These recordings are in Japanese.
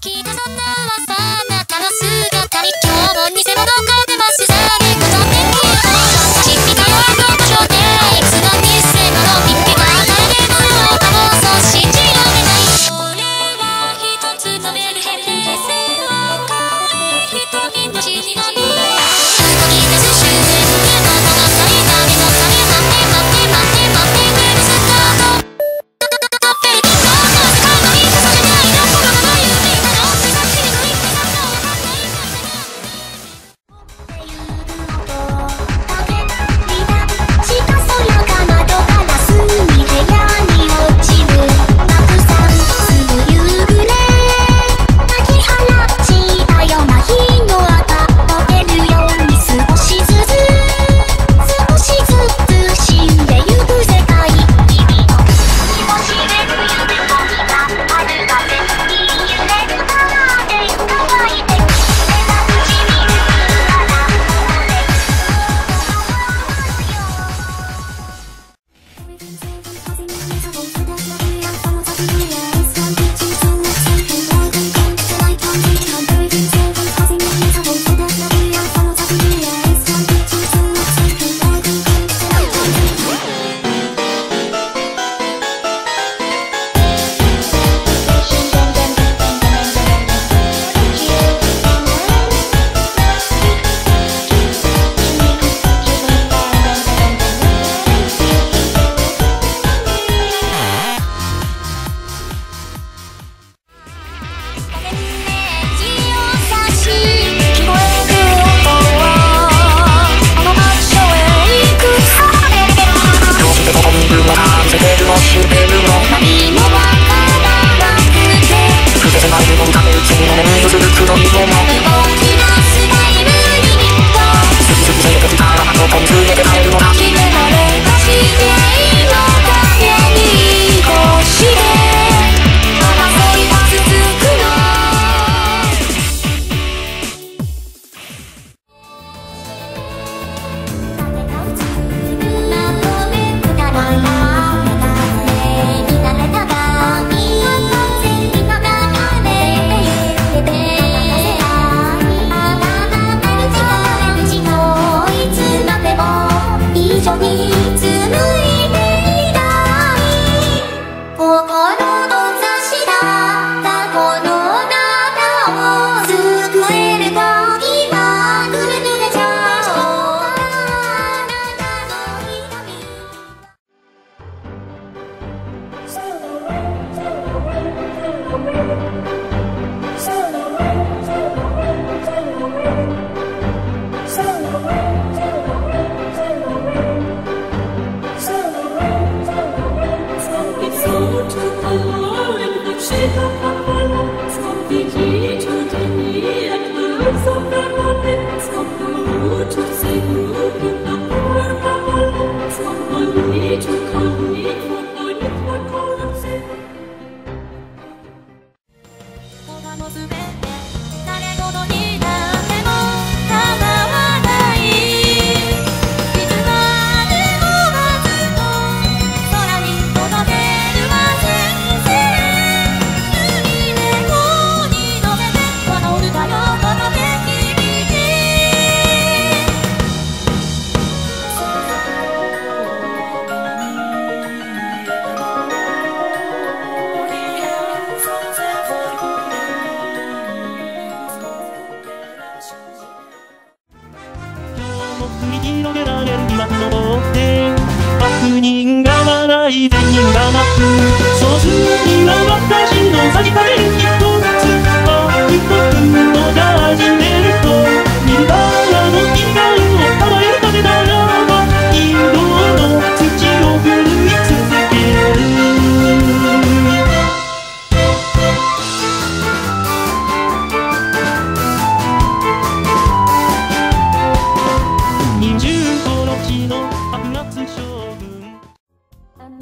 き出さならさないでにがなく。そうするには私のさじ加減きっ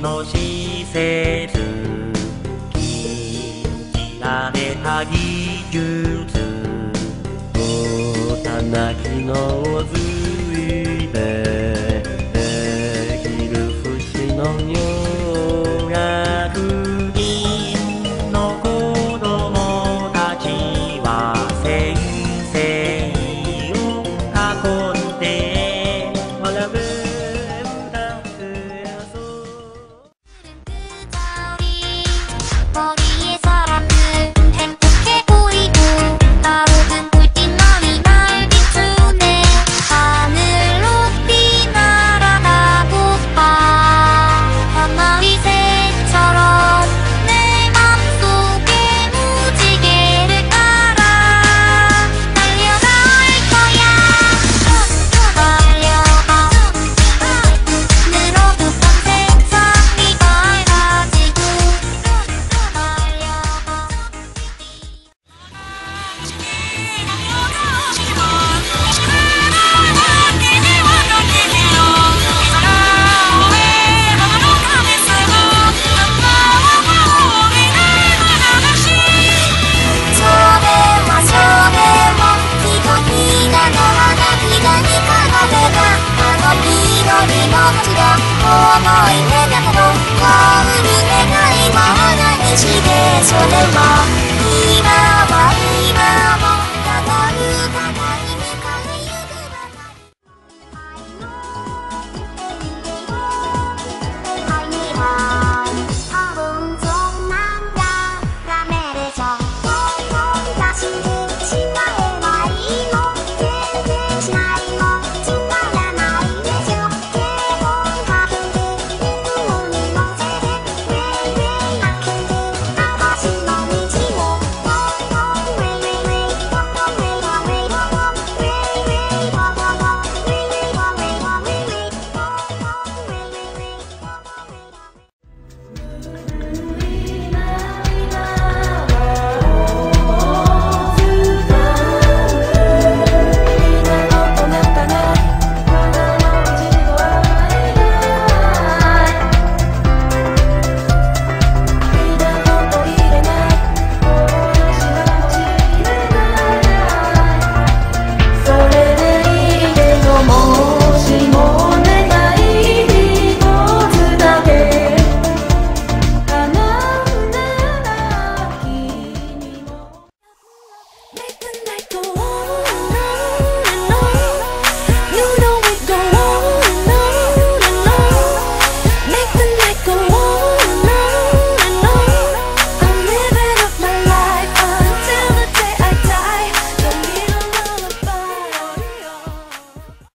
の施設。禁じられた技術。幼きの図